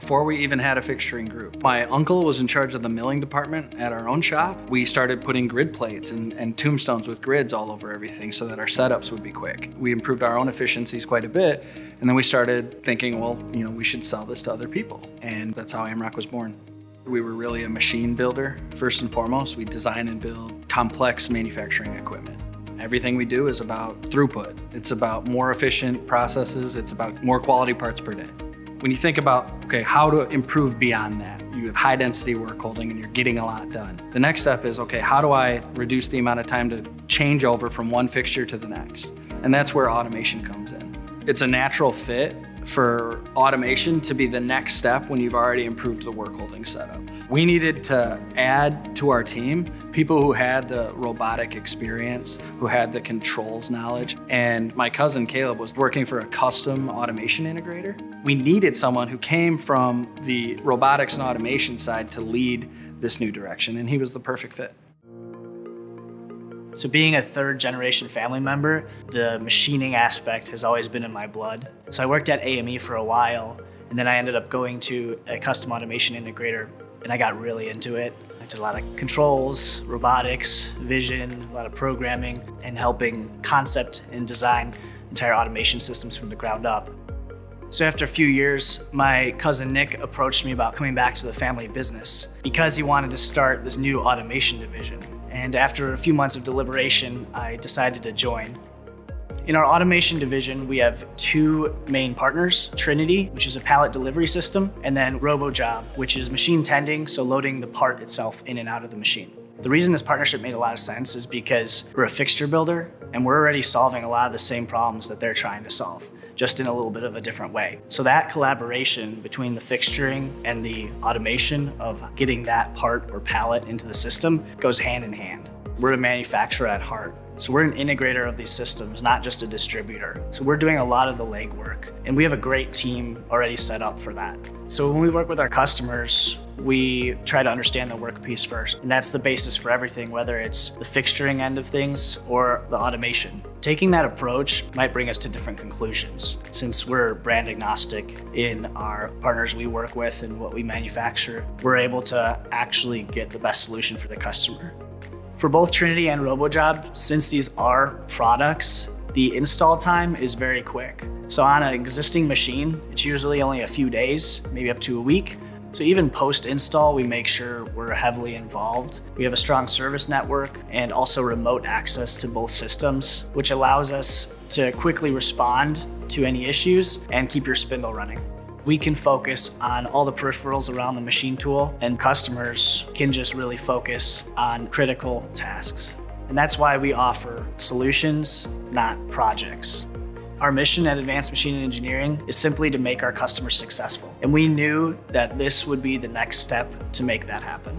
before we even had a fixturing group. My uncle was in charge of the milling department at our own shop. We started putting grid plates and, and tombstones with grids all over everything so that our setups would be quick. We improved our own efficiencies quite a bit, and then we started thinking, well, you know, we should sell this to other people. And that's how Amrok was born. We were really a machine builder, first and foremost. We design and build complex manufacturing equipment. Everything we do is about throughput. It's about more efficient processes. It's about more quality parts per day. When you think about, okay, how to improve beyond that, you have high density work holding and you're getting a lot done. The next step is, okay, how do I reduce the amount of time to change over from one fixture to the next? And that's where automation comes in. It's a natural fit for automation to be the next step when you've already improved the work holding setup. We needed to add to our team people who had the robotic experience, who had the controls knowledge. And my cousin Kaleb was working for a custom automation integrator. We needed someone who came from the robotics and automation side to lead this new direction, and he was the perfect fit. So being a third generation family member, the machining aspect has always been in my blood. So I worked at AME for a while, and then I ended up going to a custom automation integrator, and I got really into it. I did a lot of controls, robotics, vision, a lot of programming, and helping concept and design entire automation systems from the ground up. So after a few years, my cousin Nick approached me about coming back to the family business because he wanted to start this new automation division. And after a few months of deliberation, I decided to join. In our automation division, we have two main partners, Trinity, which is a pallet delivery system, and then RoboJob, which is machine tending, so loading the part itself in and out of the machine. The reason this partnership made a lot of sense is because we're a fixture builder and we're already solving a lot of the same problems that they're trying to solve just in a little bit of a different way. So that collaboration between the fixturing and the automation of getting that part or pallet into the system goes hand in hand. We're a manufacturer at heart. So we're an integrator of these systems, not just a distributor. So we're doing a lot of the legwork and we have a great team already set up for that. So when we work with our customers, we try to understand the work piece first. And that's the basis for everything, whether it's the fixturing end of things or the automation. Taking that approach might bring us to different conclusions. Since we're brand agnostic in our partners we work with and what we manufacture, we're able to actually get the best solution for the customer. For both Trinity and RoboJob, since these are products, the install time is very quick. So on an existing machine, it's usually only a few days, maybe up to a week. So even post-install, we make sure we're heavily involved. We have a strong service network and also remote access to both systems, which allows us to quickly respond to any issues and keep your spindle running. We can focus on all the peripherals around the machine tool and customers can just really focus on critical tasks. And that's why we offer solutions, not projects. Our mission at Advanced Machine Engineering is simply to make our customers successful. And we knew that this would be the next step to make that happen.